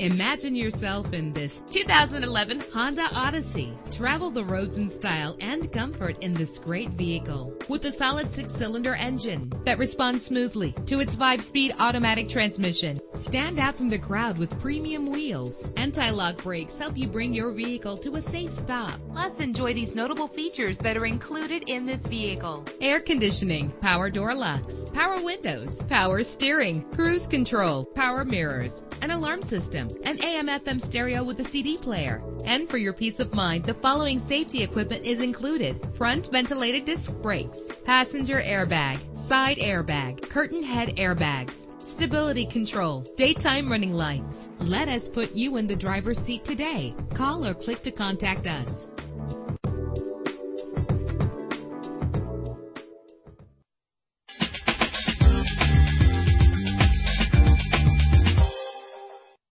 Imagine yourself in this 2011 Honda Odyssey. Travel the roads in style and comfort in this great vehicle. With a solid six-cylinder engine that responds smoothly to its five-speed automatic transmission. Stand out from the crowd with premium wheels. Anti-lock brakes help you bring your vehicle to a safe stop. Plus, enjoy these notable features that are included in this vehicle. Air conditioning, power door locks, power windows, power steering, cruise control, power mirrors, an alarm system, an AM FM stereo with a CD player. And for your peace of mind, the following safety equipment is included. Front ventilated disc brakes, passenger airbag, side airbag, curtain head airbags, stability control, daytime running lights. Let us put you in the driver's seat today. Call or click to contact us.